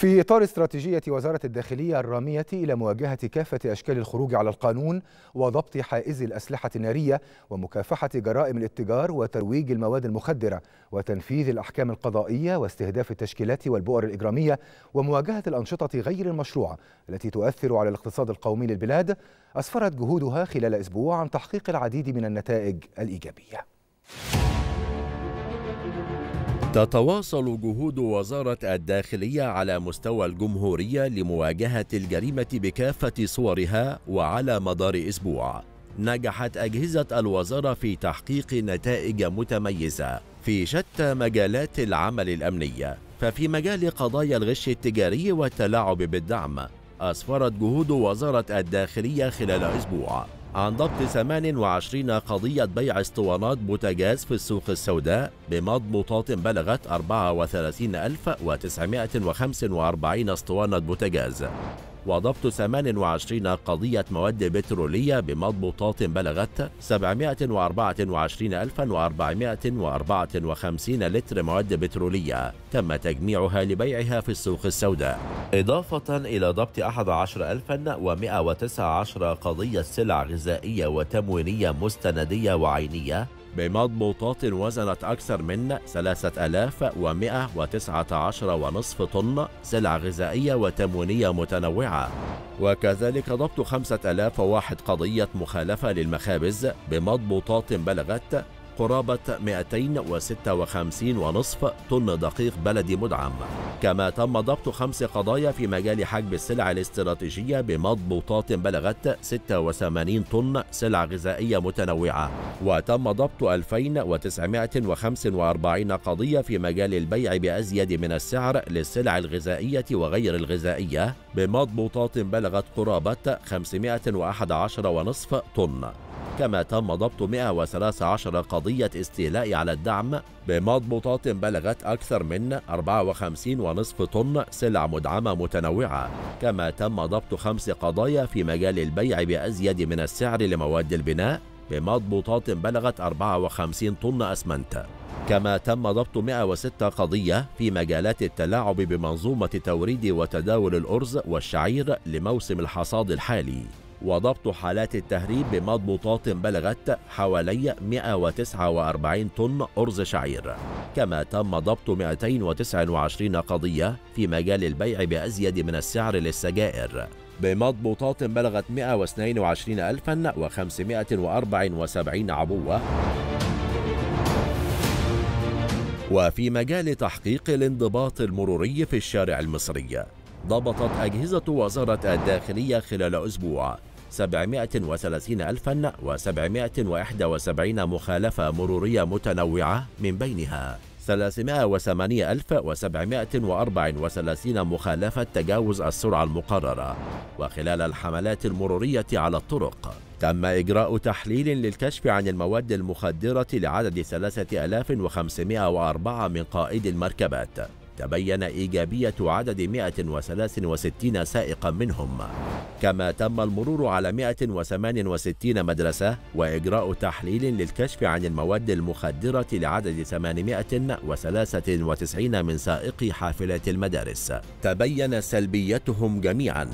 في إطار استراتيجية وزارة الداخلية الرامية إلى مواجهة كافة أشكال الخروج على القانون وضبط حائز الأسلحة النارية ومكافحة جرائم الاتجار وترويج المواد المخدرة وتنفيذ الأحكام القضائية واستهداف التشكيلات والبؤر الإجرامية ومواجهة الأنشطة غير المشروعة التي تؤثر على الاقتصاد القومي للبلاد أسفرت جهودها خلال أسبوع عن تحقيق العديد من النتائج الإيجابية. تتواصل جهود وزارة الداخلية على مستوى الجمهورية لمواجهة الجريمة بكافة صورها وعلى مدار أسبوع. نجحت أجهزة الوزارة في تحقيق نتائج متميزة في شتى مجالات العمل الأمنية. ففي مجال قضايا الغش التجاري والتلاعب بالدعم أسفرت جهود وزارة الداخلية خلال أسبوع. عن ضبط 28 قضية بيع اسطوانات بوتاجاز في السوق السوداء بمضبوطات بلغت 34945 اسطوانة بوتاجاز. وضبط 28 قضية مواد بترولية بمضبوطات بلغت 724454 لتر مواد بترولية تم تجميعها لبيعها في السوق السوداء. إضافة إلى ضبط 11119 قضية سلع غذائية وتموينية مستندية وعينية بمضبوطات وزنت أكثر من 3119 ونصف طن سلع غذائية وتموينية متنوعة. وكذلك ضبط 5001 قضية مخالفة للمخابز بمضبوطات بلغت قرابة 256 ونصف طن دقيق بلدي مدعم. كما تم ضبط خمس قضايا في مجال حجب السلع الاستراتيجية بمضبوطات بلغت 86 طن سلع غذائية متنوعة. وتم ضبط 2945 قضية في مجال البيع بأزيد من السعر للسلع الغذائية وغير الغذائية بمضبوطات بلغت قرابة 511 ونصف طن. كما تم ضبط 113 قضية استيلاء على الدعم بمضبوطات بلغت أكثر من 54 ونصف طن سلع مدعمة متنوعة. كما تم ضبط خمس قضايا في مجال البيع بأزيد من السعر لمواد البناء بمضبوطات بلغت 54 طن أسمنت. كما تم ضبط 106 قضية في مجالات التلاعب بمنظومة توريد وتداول الأرز والشعير لموسم الحصاد الحالي. وضبط حالات التهريب بمضبوطات بلغت حوالي 149 طن أرز شعير. كما تم ضبط 229 قضية في مجال البيع بأزيد من السعر للسجائر. بمضبوطات بلغت 122574 عبوة. وفي مجال تحقيق الانضباط المروري في الشارع المصري ضبطت أجهزة وزارة الداخلية خلال أسبوع 730771 مخالفة مرورية متنوعة من بينها. 308734 مخالفة تجاوز السرعة المقررة. وخلال الحملات المرورية على الطرق تم إجراء تحليل للكشف عن المواد المخدرة لعدد 3504 من قائد المركبات. تبين إيجابية عدد 163 سائقا منهم. كما تم المرور على 168 مدرسة وإجراء تحليل للكشف عن المواد المخدرة لعدد 893 من سائقي حافلات المدارس. تبين سلبيتهم جميعا.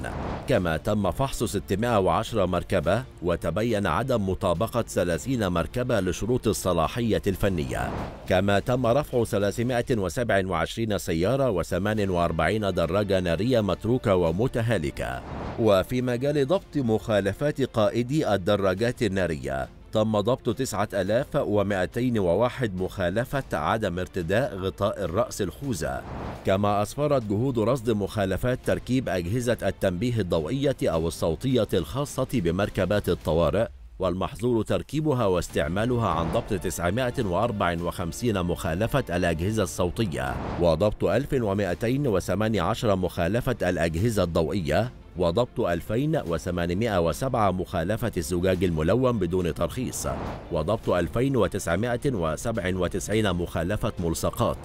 كما تم فحص 610 مركبة وتبين عدم مطابقة 30 مركبة لشروط الصلاحية الفنية. كما تم رفع 327 سيارة و48 دراجة نارية متروكة ومتهالكة. وفي مجال ضبط مخالفات قائدي الدراجات النارية تم ضبط 9201 مخالفة عدم ارتداء غطاء الرأس الخوذة. كما أسفرت جهود رصد مخالفات تركيب أجهزة التنبيه الضوئية أو الصوتية الخاصة بمركبات الطوارئ والمحظور تركيبها واستعمالها عن ضبط 954 مخالفة الأجهزة الصوتية وضبط 1218 مخالفة الأجهزة الضوئية وضبط 2807 مخالفة الزجاج الملون بدون ترخيص وضبط 2997 مخالفة ملصقات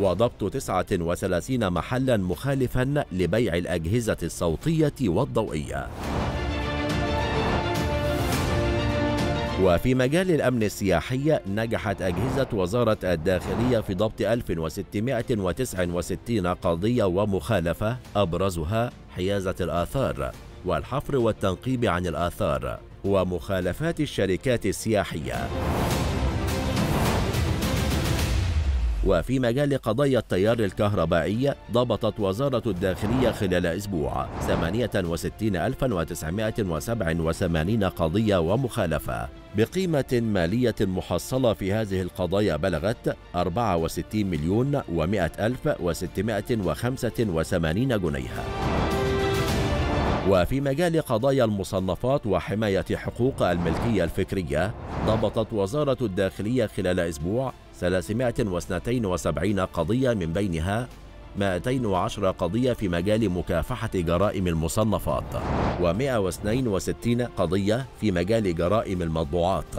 وضبط 39 محلا مخالفا لبيع الأجهزة الصوتية والضوئية. وفي مجال الأمن السياحي نجحت أجهزة وزارة الداخلية في ضبط 1669 قضية ومخالفة أبرزها حيازة الآثار والحفر والتنقيب عن الآثار ومخالفات الشركات السياحية. وفي مجال قضايا التيار الكهربائي ضبطت وزارة الداخلية خلال أسبوع 68987 قضية ومخالفة. بقيمة مالية محصلة في هذه القضايا بلغت 64 مليون و100 ألف و685 جنيها. وفي مجال قضايا المصنفات وحماية حقوق الملكية الفكرية ضبطت وزارة الداخلية خلال أسبوع 372 قضية من بينها 210 قضية في مجال مكافحة جرائم المصنفات و162 قضية في مجال جرائم المطبوعات.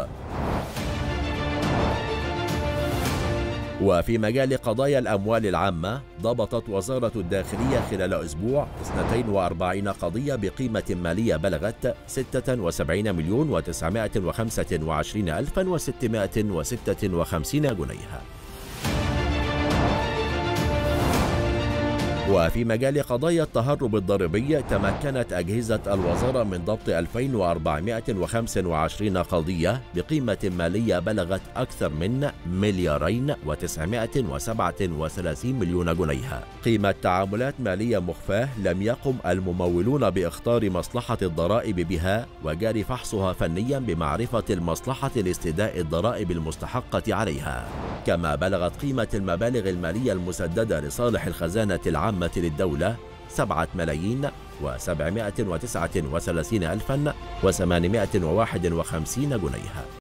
وفي مجال قضايا الأموال العامة ضبطت وزارة الداخلية خلال أسبوع 42 قضية بقيمة مالية بلغت 76 مليون و925 ألفا و656 جنيها. وفي مجال قضايا التهرب الضريبي تمكنت أجهزة الوزارة من ضبط 2425 قضية بقيمة مالية بلغت أكثر من مليارين و937 مليون جنيها قيمة تعاملات مالية مخفاة لم يقم الممولون بإخطار مصلحة الضرائب بها وجاري فحصها فنيا بمعرفة المصلحة لاستداء الضرائب المستحقة عليها. كما بلغت قيمة المبالغ المالية المسددة لصالح الخزانة العامة للدولة سبعة ملايين وسبعمائة وتسعة وثلاثين ألفا وثمانمائة وواحد وخمسين جنيها.